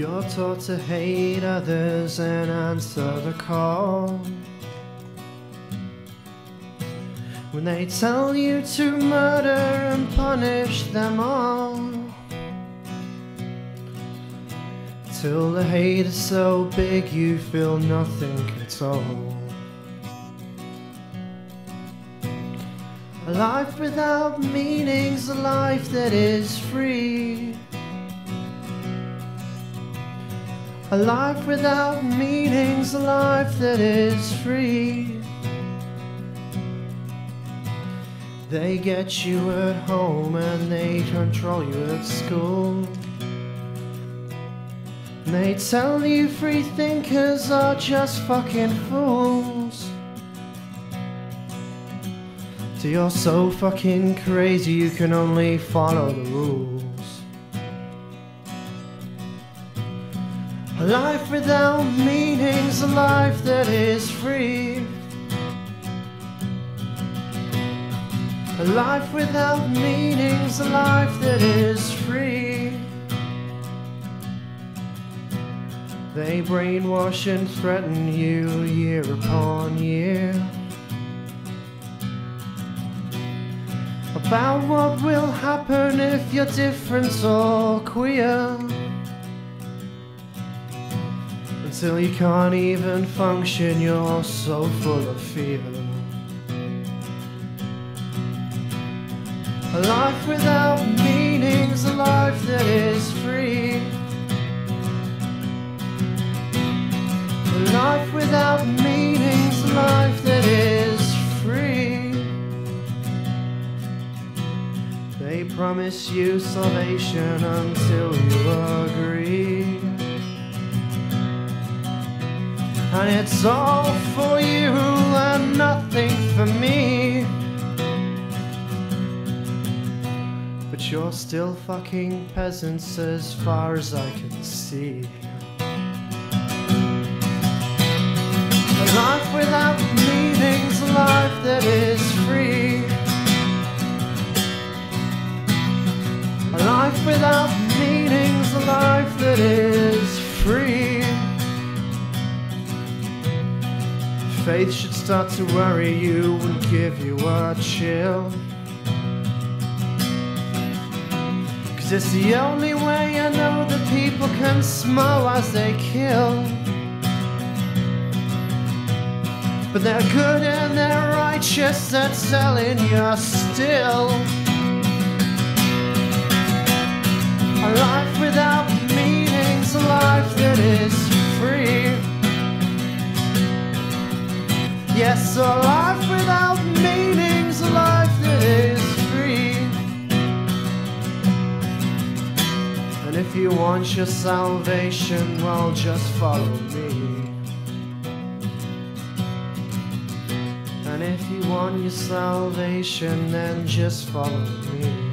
You're taught to hate others and answer the call. When they tell you to murder and punish them all. Till the hate is so big you feel nothing can toll. A life without meaning's a life that is free. A life without meaning's a life that is free. They get you at home and they control you at school. They tell you free thinkers are just fucking fools. So you're so fucking crazy you can only follow the rules. A life without meaning's a life that is free. A life without meaning's a life that is free. They brainwash and threaten you year upon year. About what will happen if you're different or queer. Until you can't even function, you're so full of fear. A life without meaning's a life that is free. A life without meaning's a life that is free. They promise you salvation until you agree. And it's all for you and nothing for me. But you're still fucking peasants as far as I can see. A life without meaning's a life that is free. A life without meaning's a life that is Faith should start to worry you and give you a chill. Cause it's the only way I know that people can smile as they kill. But they're good and they're righteous, that's telling you still. Yes, a life without meaning's a life that is free. And if you want your salvation, well, just follow me. And if you want your salvation, then just follow me.